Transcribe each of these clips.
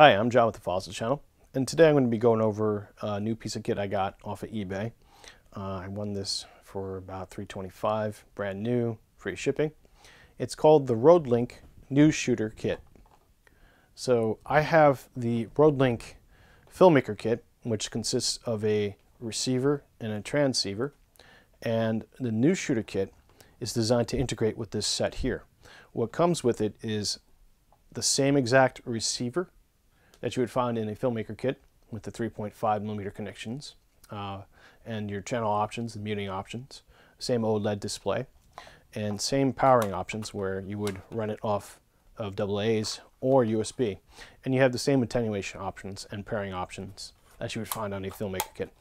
Hi, I'm John with the Fossil Channel, and today I'm going to be going over a new piece of kit I got off of eBay. Uh, I won this for about 325 brand new, free shipping. It's called the RodeLink News Shooter Kit. So I have the RodeLink Filmmaker Kit, which consists of a receiver and a transceiver, and the News Shooter Kit is designed to integrate with this set here. What comes with it is the same exact receiver that you would find in a filmmaker kit with the 3.5 millimeter connections uh, and your channel options and muting options, same OLED display, and same powering options where you would run it off of AA's or USB. And you have the same attenuation options and pairing options that you would find on a filmmaker kit.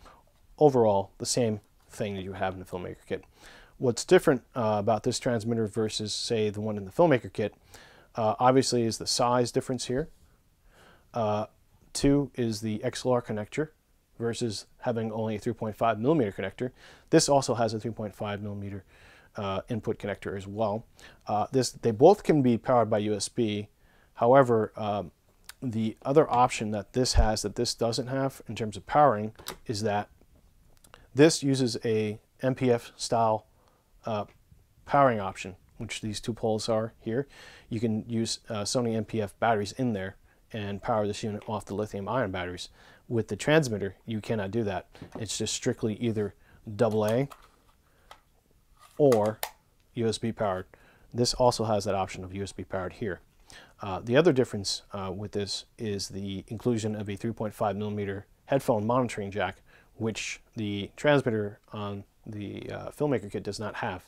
Overall, the same thing that you have in the filmmaker kit. What's different uh, about this transmitter versus, say, the one in the filmmaker kit, uh, obviously is the size difference here. Uh, two is the XLR connector versus having only a 3.5 millimeter connector. This also has a 3.5 millimeter uh, input connector as well. Uh, this They both can be powered by USB. However, um, the other option that this has that this doesn't have in terms of powering is that this uses a NP-F style uh, powering option, which these two poles are here. You can use uh, Sony NP-F batteries in there and power this unit off the lithium ion batteries. With the transmitter, you cannot do that. It's just strictly either AA or USB powered. This also has that option of USB powered here. Uh, the other difference uh, with this is the inclusion of a 3.5 millimeter headphone monitoring jack, which the transmitter on the uh, Filmmaker kit does not have.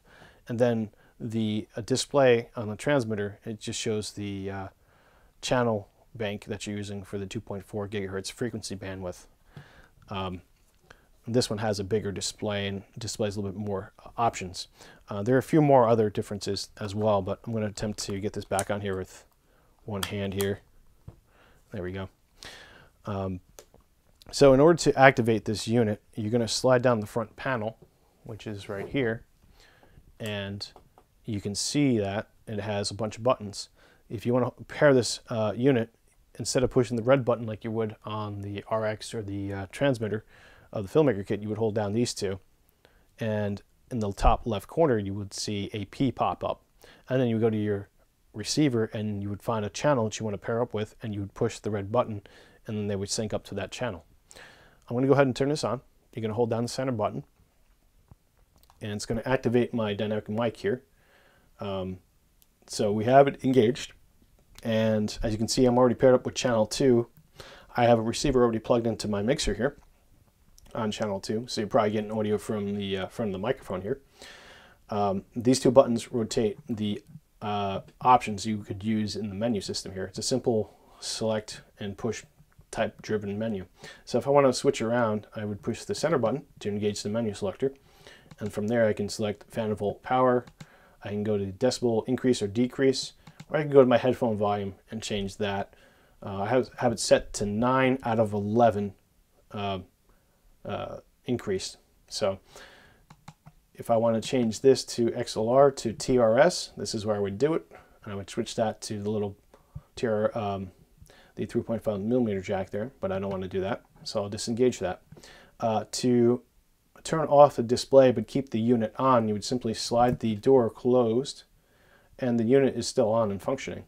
And then the display on the transmitter, it just shows the uh, channel bank that you're using for the 2.4 gigahertz frequency bandwidth. Um, this one has a bigger display and displays a little bit more options. Uh, there are a few more other differences as well, but I'm going to attempt to get this back on here with one hand here. There we go. Um, so in order to activate this unit, you're going to slide down the front panel, which is right here, and you can see that it has a bunch of buttons. If you want to pair this uh, unit, instead of pushing the red button like you would on the RX or the uh, transmitter of the Filmmaker kit, you would hold down these two. And in the top left corner, you would see a P pop up. And then you would go to your receiver and you would find a channel that you want to pair up with and you would push the red button and then they would sync up to that channel. I'm going to go ahead and turn this on. You're going to hold down the center button and it's going to activate my dynamic mic here. Um, so we have it engaged. And as you can see, I'm already paired up with channel 2. I have a receiver already plugged into my mixer here on channel 2. So you're probably getting audio from the uh, front of the microphone here. Um, these two buttons rotate the uh, options you could use in the menu system here. It's a simple select and push type driven menu. So if I want to switch around, I would push the center button to engage the menu selector. And from there I can select phantom power. I can go to decibel increase or decrease or I can go to my headphone volume and change that. Uh, I have, have it set to 9 out of 11 uh, uh, increased. So if I want to change this to XLR to TRS, this is where I would do it. And I would switch that to the little TR, um, the 3.5 millimeter jack there, but I don't want to do that. So I'll disengage that. Uh, to turn off the display but keep the unit on, you would simply slide the door closed and the unit is still on and functioning.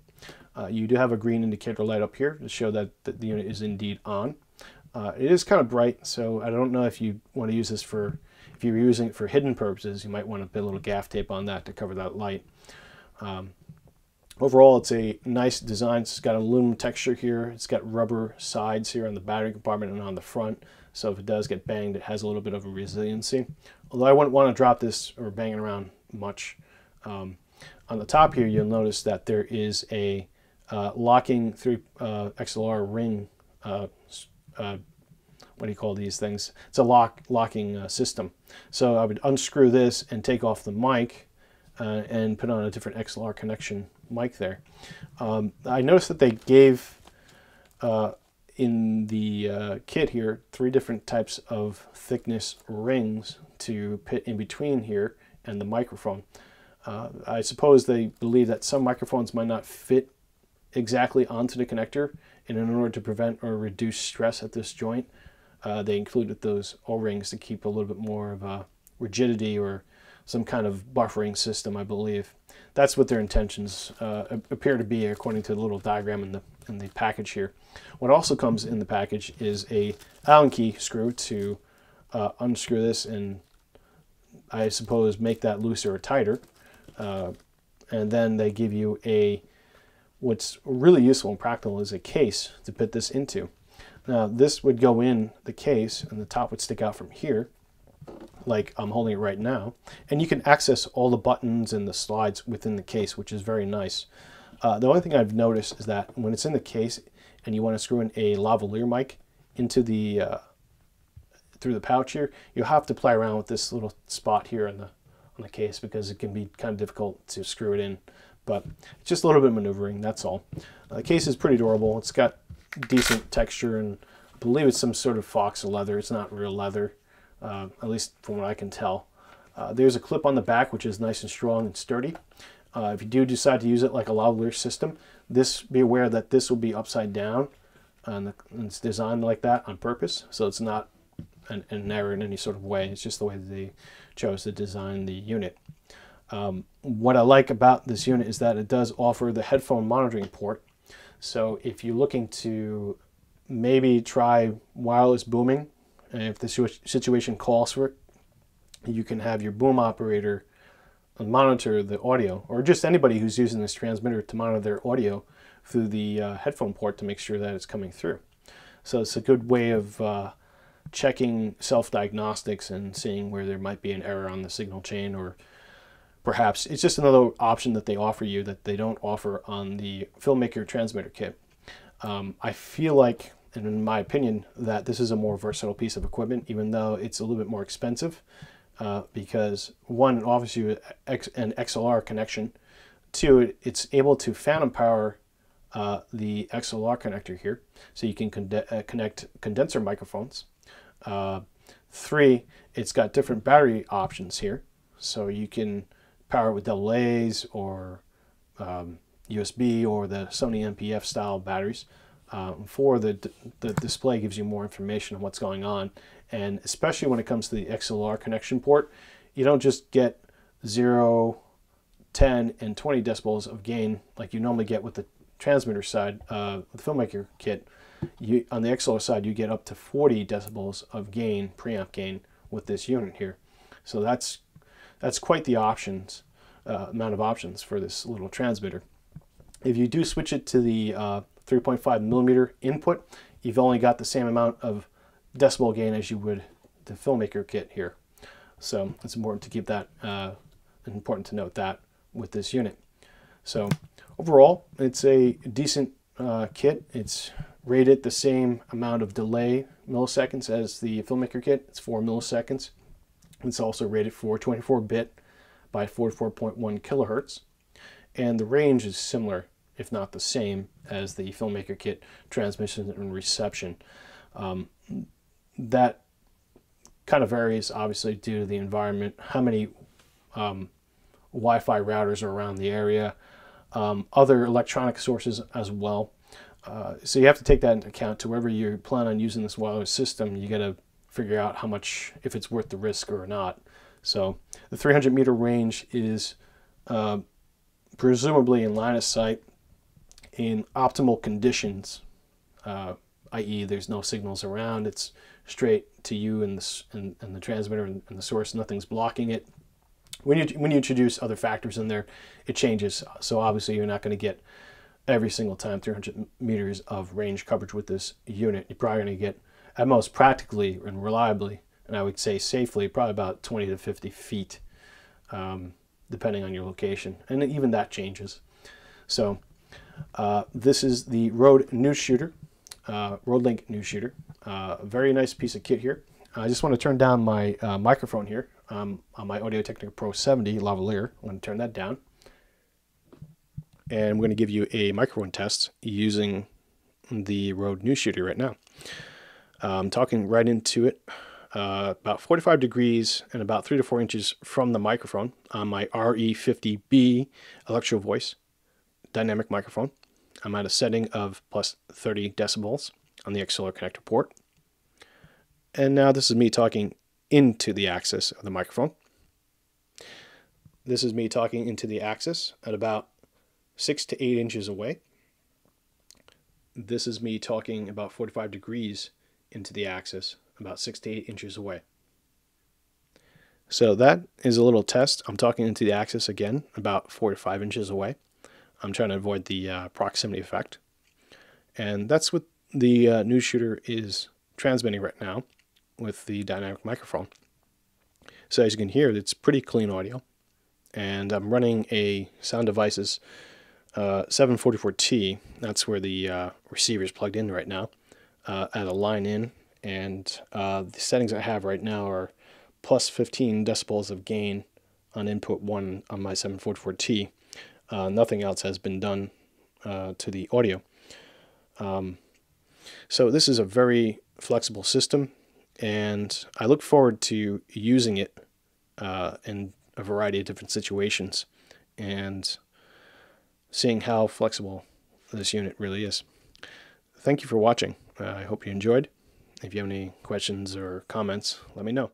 Uh, you do have a green indicator light up here to show that, the unit is indeed on. Uh, it is kind of bright, so I don't know if you want to use this for, if you're using it for hidden purposes, you might want to put a little gaff tape on that to cover that light. Um, overall, it's a nice design. It's got aluminum texture here. It's got rubber sides here on the battery compartment and on the front. So if it does get banged, it has a little bit of a resiliency. Although I wouldn't want to drop this or bang it around much. Um, on the top here, you'll notice that there is a uh, locking three uh, XLR ring. Uh, uh, what do you call these things? It's a lock locking uh, system. So I would unscrew this and take off the mic uh, and put on a different XLR connection mic there. Um, I noticed that they gave in the kit here three different types of thickness rings to put in between here and the microphone. Uh, I suppose they believe that some microphones might not fit exactly onto the connector. And in order to prevent or reduce stress at this joint, uh, they included those O-rings to keep a little bit more of a rigidity or some kind of buffering system, I believe. That's what their intentions uh, appear to be according to the little diagram in the, in the package here. What also comes in the package is a Allen key screw to uh, unscrew this and I suppose make that looser or tighter. Uh, and then they give you a, what's really useful and practical is a case to put this into. Now this would go in the case and the top would stick out from here like I'm holding it right now. And you can access all the buttons and the slides within the case, which is very nice. Uh, the only thing I've noticed is that when it's in the case and you want to screw in a lavalier mic into the uh, through the pouch here, you'll have to play around with this little spot here in the on the case because it can be kind of difficult to screw it in. But it's just a little bit of maneuvering, that's all. Uh, the case is pretty durable. It's got decent texture and I believe it's some sort of fox leather. It's not real leather uh, at least from what I can tell. Uh, there's a clip on the back which is nice and strong and sturdy. Uh, if you do decide to use it like a lavalier system, this be aware that this will be upside down and, the, and it's designed like that on purpose, so it's not an, an, error in any sort of way. It's just the way they chose to design the unit. Um, what I like about this unit is that it does offer the headphone monitoring port. So if you're looking to maybe try wireless booming and if the situation calls for it, you can have your boom operator monitor the audio, or just anybody who's using this transmitter to monitor their audio through the uh, headphone port to make sure that it's coming through. So it's a good way of uh, checking self-diagnostics and seeing where there might be an error on the signal chain or perhaps it's just another option that they offer you that they don't offer on the filmmaker transmitter kit. Um, I feel like and in my opinion, that this is a more versatile piece of equipment, even though it's a little bit more expensive, uh, because one, it offers you an XLR connection. Two, it's able to phantom power uh, the XLR connector here, so you can con uh, connect condenser microphones. Uh, three, it's got different battery options here, so you can power it with double or um, USB or the Sony NP-F style batteries. Um, for the, the display gives you more information on what's going on. And especially when it comes to the XLR connection port, you don't just get 0, 10, and 20 decibels of gain like you normally get with the transmitter side, uh, the filmmaker kit. You, on the XLR side, you get up to 40 decibels of gain, preamp gain, with this unit here. So that's that's quite the options uh, amount of options for this little transmitter. If you do switch it to the uh, 3.5 millimeter input, you've only got the same amount of decibel gain as you would the filmmaker kit here. So it's important to keep that, uh, important to note that with this unit. So overall, it's a decent uh, kit. It's rated the same amount of delay milliseconds as the filmmaker kit. It's 4 milliseconds. It's also rated for 24-bit by 44.1 kilohertz. And the range is similar if not the same, as the Filmmaker Kit transmission and reception. Um, that kind of varies, obviously, due to the environment, how many um, Wi-Fi routers are around the area, um, other electronic sources as well. Uh, so you have to take that into account to wherever you plan on using this wireless system, you got to figure out how much, if it's worth the risk or not. So the 300 meter range is uh, presumably in line of sight in optimal conditions, uh, i.e. there's no signals around, it's straight to you and the, and, and the transmitter and, and, the source, nothing's blocking it. When you, when you introduce other factors in there, it changes. So obviously you're not going to get every single time 300 meters of range coverage with this unit. You're probably going to get, at most practically and reliably, and I would say safely, probably about 20 to 50 feet, um, depending on your location. And even that changes. So uh, this is the Rode News Shooter, uh, Rode Link News Shooter. Uh, very nice piece of kit here. I just want to turn down my uh, microphone here um, on my Audio Technica Pro 70 lavalier. I'm going to turn that down. And I'm going to give you a microphone test using the Rode News Shooter right now. I'm talking right into it. Uh, about 45 degrees and about 3 to 4 inches from the microphone on my RE50B Electro Voice dynamic microphone. I'm at a setting of plus 30 decibels on the XLR connector port. And now this is me talking into the axis of the microphone. This is me talking into the axis at about six to eight inches away. This is me talking about 45 degrees into the axis, about six to eight inches away. So that is a little test. I'm talking into the axis again, about four to five inches away. I'm trying to avoid the uh, proximity effect. And that's what the uh, news shooter is transmitting right now with the dynamic microphone. So as you can hear, it's pretty clean audio. And I'm running a Sound Devices uh, 744T. That's where the uh, receiver is plugged in right now uh, at a line in. And uh, the settings I have right now are plus 15 decibels of gain on input 1 on my 744T. Uh, nothing else has been done uh, to the audio. Um, so this is a very flexible system, and I look forward to using it uh, in a variety of different situations and seeing how flexible this unit really is. Thank you for watching. Uh, I hope you enjoyed. If you have any questions or comments, let me know.